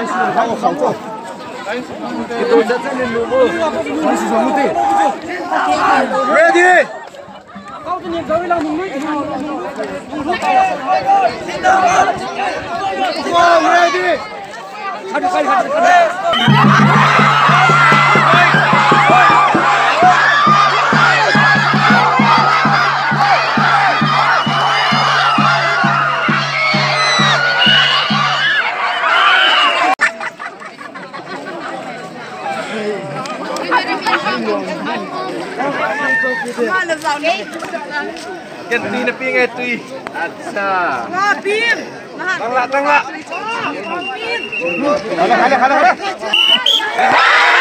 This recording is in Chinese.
开始，看我操作。开始，准备。Ready。你好了。听到听到 r e a d y 开始，开始，开始，开始。Kan tina pingai tui. Atsa. Ngabim. Tengah tengah. Tengah tengah. Tengah tengah.